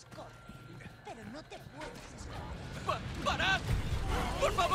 quieres, corre. Pero no te puedes escapar. Pa- ¡Parad! ¡Por favor!